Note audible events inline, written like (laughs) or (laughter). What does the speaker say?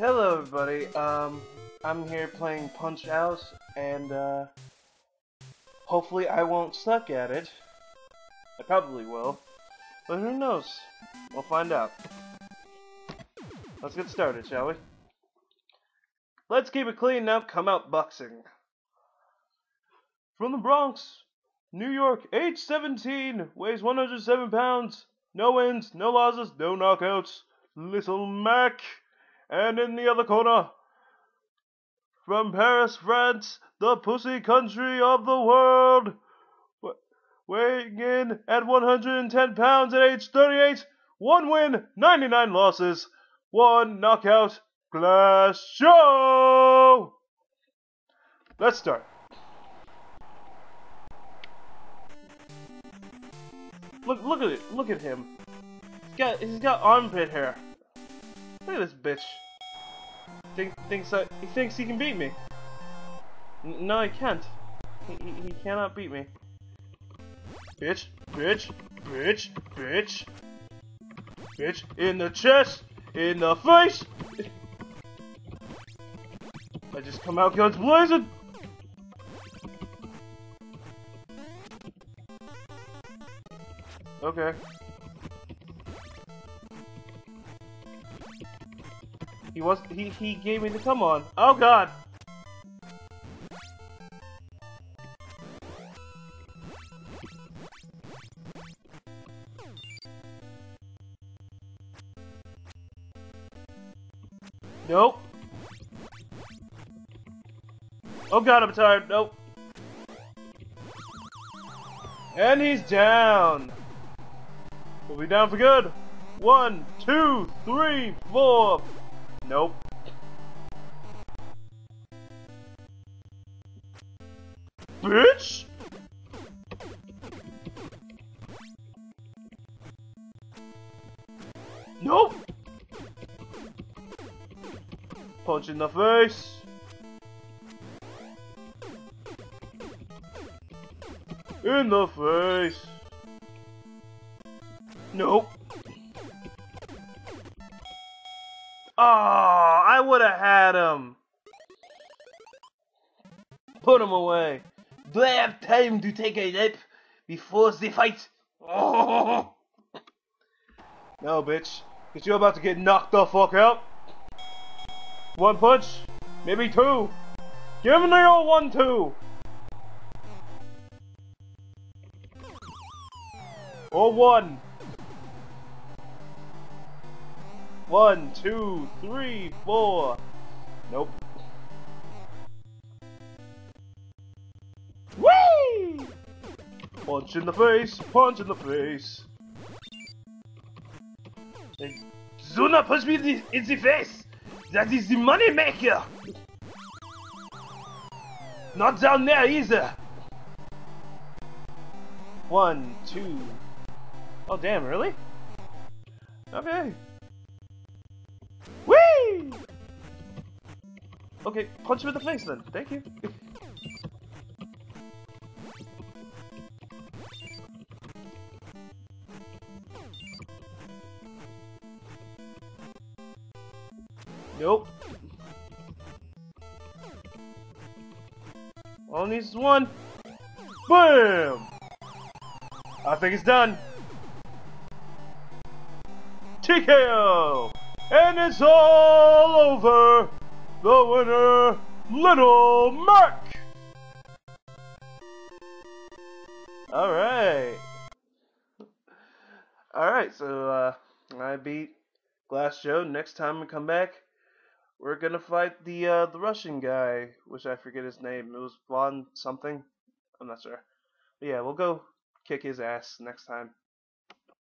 Hello, everybody. Um, I'm here playing Punch Out, and uh, hopefully I won't suck at it. I probably will, but who knows? We'll find out. Let's get started, shall we? Let's keep it clean now. Come out boxing. From the Bronx, New York, age 17, weighs 107 pounds. No wins, no losses, no knockouts. Little Mac. And in the other corner, from Paris, France, the pussy country of the world, weighing in at 110 pounds at age 38, one win, 99 losses, one knockout, Glass Joe! Let's start. Look, look at it. Look at him. He's got, he's got armpit hair. Look at this bitch. Think, thinks that he thinks he can beat me. N no, he can't. He, he, he cannot beat me. Bitch, bitch, bitch, bitch, bitch, in the chest, in the face. I just come out guns blazing. Okay. He was he he gave me the come on. Oh god. Nope. Oh god, I'm tired. Nope. And he's down. We'll be down for good. One, two, three, four. Nope. Bitch! Nope! Punch in the face. In the face. Nope. Oh, I would have had him. Put him away. Do I have time to take a nap before the fight? Oh. (laughs) No, bitch. Because you're about to get knocked the fuck out. One punch, maybe two. Give me your one, two. Or one. One, two, three, four. Nope. Whee! Punch in the face, punch in the face. Do not punch me in the, in the face! That is the money maker! Not down there either! One, two. Oh damn, really? Okay. Okay, punch him in the face then. Thank you. nope. All needs one. Bam! I think it's done. TKO! And it's all over! The winner, Little Mac! Alright. Alright, so uh, I beat Glass Joe. Next time we come back, we're gonna fight the uh, the Russian guy, which I forget his name. It was Von something. I'm not sure. But yeah, we'll go kick his ass next time.